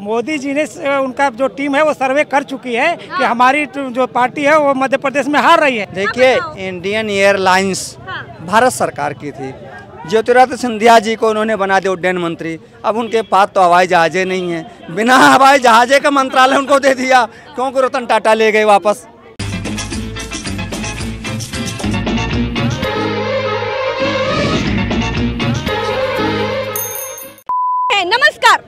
मोदी जी ने उनका जो टीम है वो सर्वे कर चुकी है कि हमारी जो पार्टी है वो मध्य प्रदेश में हार रही है। देखिए इंडियन एयरलाइंस हाँ। भारत सरकार की थी। ज्योतिरादित्य सिंधिया जी को उन्होंने बना दिया उड्डयन मंत्री। अब उनके पास तो हवाई जहाजे नहीं है। बिना हवाई जहाजे का मंत्रालय उनको दे दिया। क्योंकि रतन टाटा ले गए वापस? नमस्कार।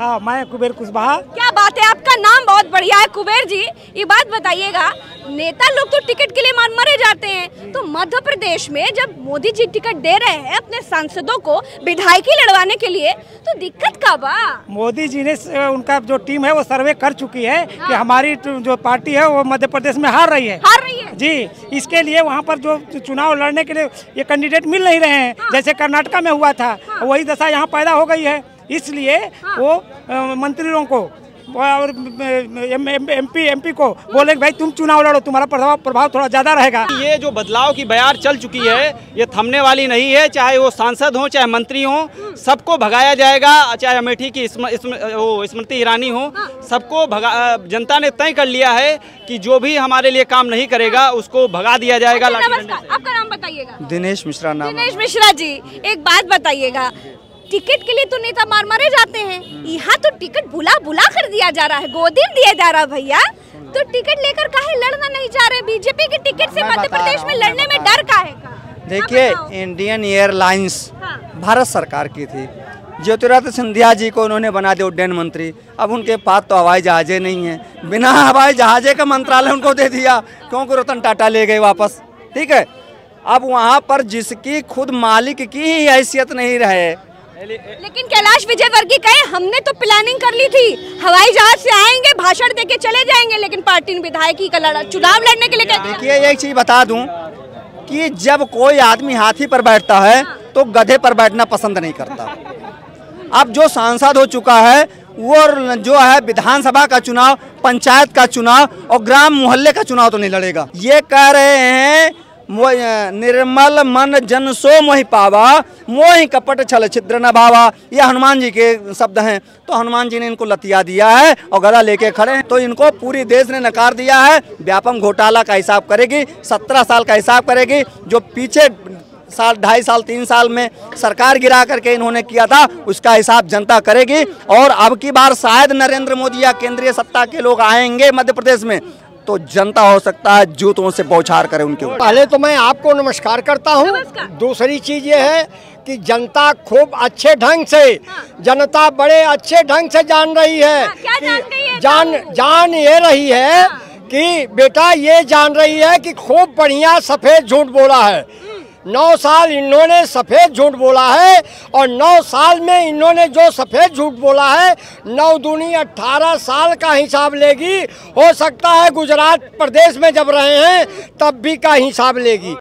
हाँ मैं कुबेर कुशवाहा। क्या बात है? आपका नाम बहुत बढ़िया है कुबेर जी। ये बात बताइएगा नेता लोग तो टिकट के लिए मार मरे जाते हैं। तो मध्य प्रदेश में जब मोदी जी टिकट दे रहे हैं अपने सांसदों को विधायकी लड़वाने के लिए तो दिक्कत का बा मोदी जी ने उनका जो टीम है वो सर्वे कर चुकी है हाँ। कि हमारी जो पार्टी है वो मध्य प्रदेश में हार रही है। हार रही है? जी इसके लिए वहाँ पर जो चुनाव लड़ने के लिए ये कैंडिडेट मिल नहीं रहे हैं। जैसे कर्नाटका में हुआ था वही दशा यहाँ पैदा हो गई है। इसलिए वो मंत्रियों को और एम पी एम पी को बोले भाई तुम चुनाव लड़ो तुम्हारा प्रभाव प्रभाव थोड़ा ज़्यादा रहेगा। ये जो बदलाव की बयार चल चुकी है ये थमने वाली नहीं है चाहे वो सांसद हो चाहे मंत्री हो सबको भगाया जाएगा चाहे अमेठी की स्म, स्म, वो स्मृति ईरानी हो सबको भगा जनता ने तय कर लिया है कि जो भी हमारे लिए काम नहीं करेगा उसको भगा दिया जाएगा आपका नाम बताइएगा। दिनेश मिश्रा नाम दिनेश मिश्रा जी एक बात बताइएगा टिकट के लिए तो नेता मार मारे जाते हैं। यहाँ तो टिकट बुला बुला कर दिया जा रहा है गोदी दिया जा रहा है भैया। तो टिकट लेकर काहे लड़ना नहीं चाह रहे? बीजेपी के टिकट से मध्य प्रदेश में लड़ने में डर काहे का? देखिए इंडियन एयरलाइंस हाँ। भारत सरकार की थी। ज्योतिरादित्य सिंधिया जी को उन्होंने बना दिया उड्डयन मंत्री। अब उनके पास तो हवाई जहाजे नहीं है। बिना हवाई जहाजे का मंत्रालय उनको दे दिया। क्योंकि रतन टाटा ले गए वापस? ठीक है? अब वहाँ पर जिसकी खुद मालिक की ही हैसियत नहीं रहे लेकिन कैलाश विजयवर्गीय कहे हमने तो प्लानिंग कर ली थी। हवाई जहाज़ से आएँगे भाषण देके चले जाएँगे लेकिन पार्टी ने विधायकी का लड़ा चुनाव लड़ने के लिए देखिए एक चीज़ बता दूँ कि जब कोई आदमी हाथी पर बैठता है तो गधे पर बैठना पसंद नहीं करता। अब जो सांसद हो चुका है वो जो है विधानसभा का चुनाव पंचायत का चुनाव और ग्राम मोहल्ले का चुनाव तो नहीं लड़ेगा। ये कह रहे हैं निर्मल मन जन सो मोहि पावा। मोहि कपट छल छिद्र न भावा। ये हनुमान जी के शब्द हैं। तो हनुमान जी ने इनको लतिया दिया है और गदा लेके खड़े हैं। तो इनको पूरी देश ने नकार दिया है। व्यापम घोटाला का हिसाब करेगी। सत्रह साल का हिसाब करेगी। जो पीछे साल, ढाई साल, तीन साल में सरकार गिरा करके इन्होंने किया था, उसका हिसाब जनता करेगी। और अब की बार शायद नरेंद्र मोदी या केंद्रीय सत्ता के लोग आएँगे मध्य प्रदेश में। तो जनता हो सकता है जूतों से बौछार करे उनके ऊपर पहले तो मैं आपको नमस्कार करता हूँ दूसरी चीज़ ये है कि जनता खूब अच्छे ढंग से हाँ। जनता बड़े अच्छे ढंग से जान रही है हाँ, क्या कि जान है? जान जान ये रही है हाँ। कि बेटा ये जान रही है कि खूब बढ़िया सफ़ेद झूठ बोला है नौ साल इन्होंने सफ़ेद झूठ बोला है और नौ साल में इन्होंने जो सफ़ेद झूठ बोला है, नौ दूनी अट्ठारह साल का हिसाब लेगी। हो सकता है गुजरात प्रदेश में जब रहे हैं, तब भी का हिसाब लेगी।